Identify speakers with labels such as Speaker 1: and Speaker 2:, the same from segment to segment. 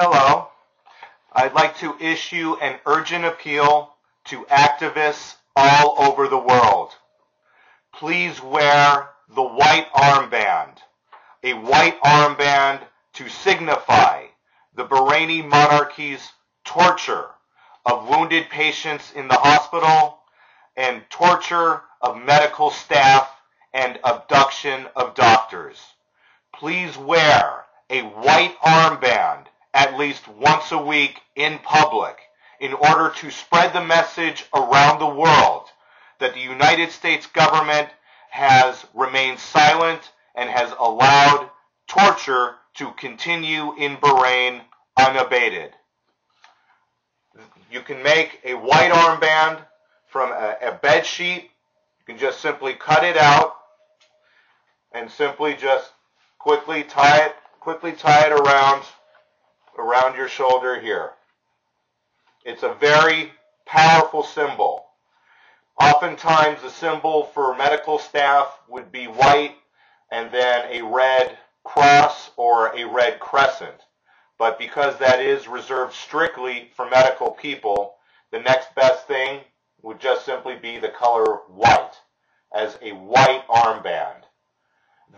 Speaker 1: Hello. I'd like to issue an urgent appeal to activists all over the world. Please wear the white armband, a white armband to signify the Bahraini monarchy's torture of wounded patients in the hospital and torture of medical staff and abduction of doctors. Please wear a white armband least once a week in public in order to spread the message around the world that the United States government has remained silent and has allowed torture to continue in Bahrain unabated. You can make a white armband from a, a bed sheet. You can just simply cut it out and simply just quickly tie it quickly tie it around around your shoulder here. It's a very powerful symbol. Oftentimes the symbol for medical staff would be white and then a red cross or a red crescent. But because that is reserved strictly for medical people, the next best thing would just simply be the color white as a white armband.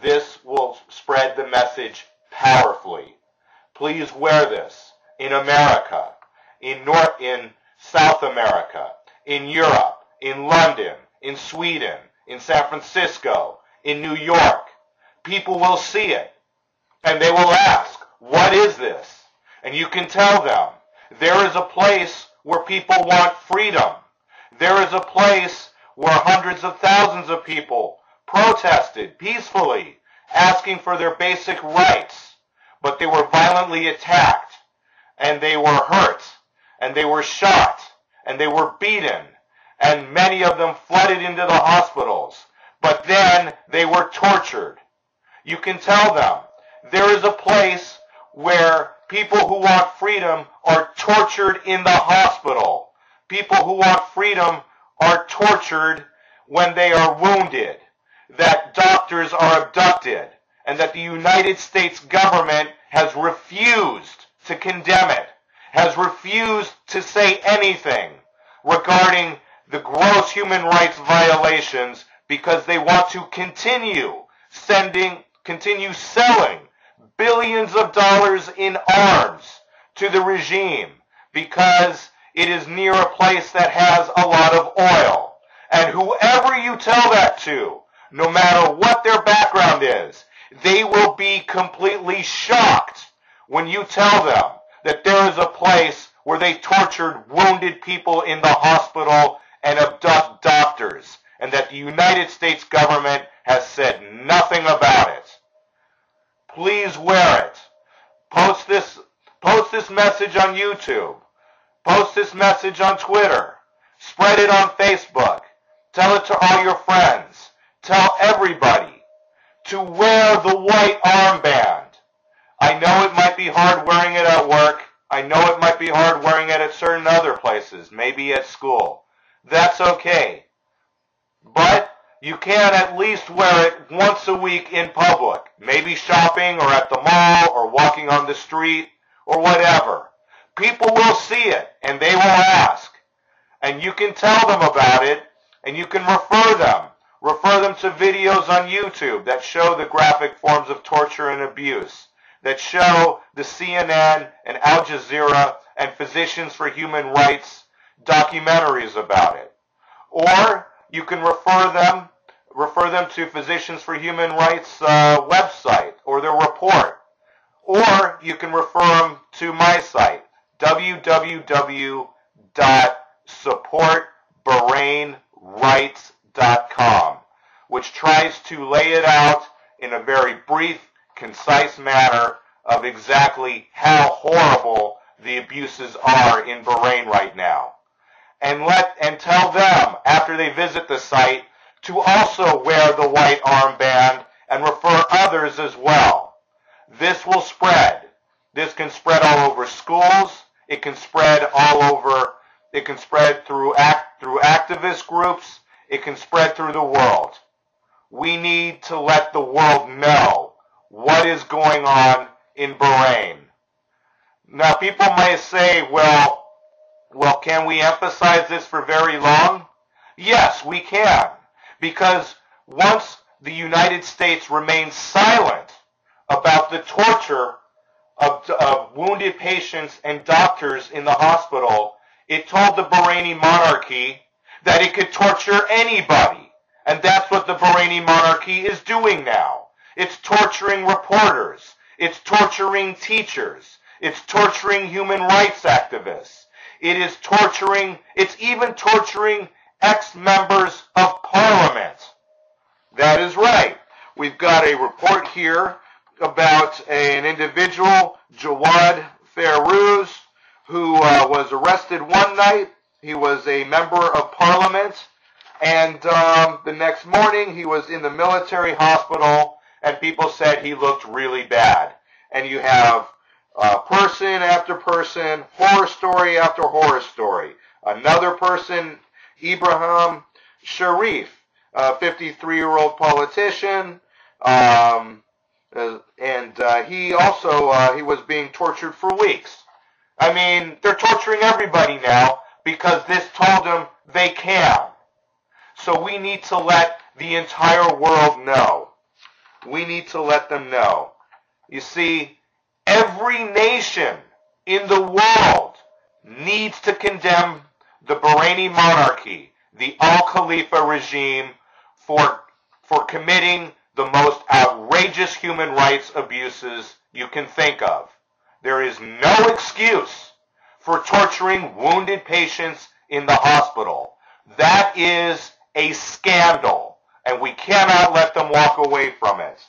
Speaker 1: This will spread the message powerfully. Please wear this in America, in North, in South America, in Europe, in London, in Sweden, in San Francisco, in New York. People will see it and they will ask, what is this? And you can tell them, there is a place where people want freedom. There is a place where hundreds of thousands of people protested peacefully, asking for their basic rights, but they were violently attacked, and they were hurt, and they were shot, and they were beaten, and many of them flooded into the hospitals, but then they were tortured. You can tell them there is a place where people who want freedom are tortured in the hospital. People who want freedom are tortured when they are wounded, that doctors are abducted, and that the United States government has refused to condemn it, has refused to say anything regarding the gross human rights violations because they want to continue sending, continue selling billions of dollars in arms to the regime because it is near a place that has a lot of oil. And whoever you tell that to, no matter what their background is, they will be completely shocked when you tell them that there is a place where they tortured wounded people in the hospital and abduct doctors, and that the United States government has said nothing about it. Please wear it. Post this, post this message on YouTube. Post this message on Twitter. Spread it on Facebook. Tell it to all your friends. Tell everybody to wear the white armband. I know it might be hard wearing it at work. I know it might be hard wearing it at certain other places, maybe at school. That's okay. But you can at least wear it once a week in public, maybe shopping or at the mall or walking on the street or whatever. People will see it and they will ask. And you can tell them about it and you can refer them. Refer them to videos on YouTube that show the graphic forms of torture and abuse, that show the CNN and Al Jazeera and Physicians for Human Rights documentaries about it. Or you can refer them refer them to Physicians for Human Rights uh, website or their report. Or you can refer them to my site, www.supportbahrainrights.com, which tries to lay it out in a very brief, concise manner of exactly how horrible the abuses are in Bahrain right now. And let and tell them after they visit the site to also wear the white armband and refer others as well. This will spread. This can spread all over schools. It can spread all over, it can spread through act, through activist groups. It can spread through the world. We need to let the world know what is going on in Bahrain. Now, people may say, well, well, can we emphasize this for very long? Yes, we can. Because once the United States remains silent about the torture of, of, wounded patients and doctors in the hospital, it told the Bahraini monarchy that it could torture anybody. And that's what the Bahraini monarchy is doing now. It's torturing reporters. It's torturing teachers. It's torturing human rights activists. It is torturing, it's even torturing ex-members of parliament. That is right. We've got a report here about an individual, Jawad Fairouz, who uh, was arrested one night. He was a member of parliament. And um, the next morning, he was in the military hospital, and people said he looked really bad. And you have uh, person after person, horror story after horror story. Another person, Ibrahim Sharif, a 53-year-old politician, um, uh, and uh, he also uh, he was being tortured for weeks. I mean, they're torturing everybody now because this told them they can. So we need to let the entire world know. We need to let them know. You see, every nation in the world needs to condemn the Bahraini monarchy, the Al Khalifa regime, for, for committing the most outrageous human rights abuses you can think of. There is no excuse for torturing wounded patients in the hospital. That is a scandal, and we cannot let them walk away from it.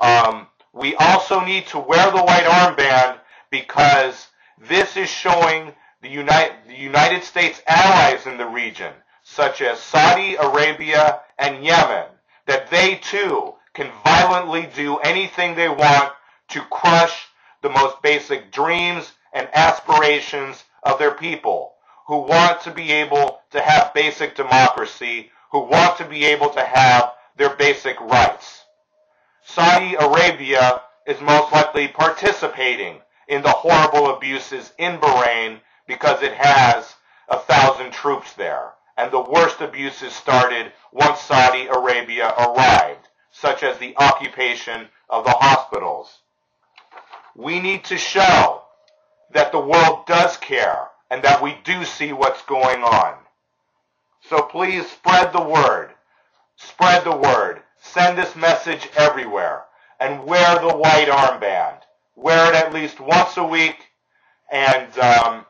Speaker 1: Um, we also need to wear the white armband because this is showing the United, the United States allies in the region, such as Saudi Arabia and Yemen, that they too can violently do anything they want to crush the most basic dreams and aspirations of their people, who want to be able to have basic democracy, who want to be able to have their basic rights. Saudi Arabia is most likely participating in the horrible abuses in Bahrain because it has a thousand troops there. And the worst abuses started once Saudi Arabia arrived, such as the occupation of the hospitals. We need to show that the world does care and that we do see what's going on. So please spread the word. Spread the word. Send this message everywhere and wear the white armband. Wear it at least once a week, and um,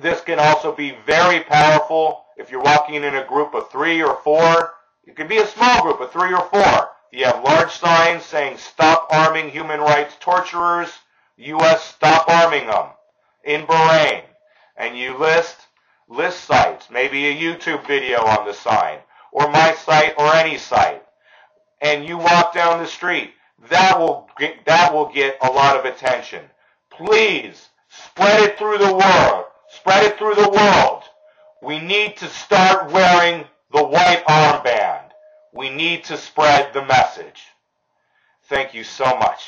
Speaker 1: this can also be very powerful if you're walking in a group of three or four. It could be a small group of three or four. You have large signs saying "Stop arming human rights torturers." U.S. stop arming them in Bahrain, and you list list sites, maybe a YouTube video on the sign, or my site, or any site, and you walk down the street that will get, that will get a lot of attention. Please spread it through the world. Spread it through the world. We need to start wearing the white armband. We need to spread the message. Thank you so much.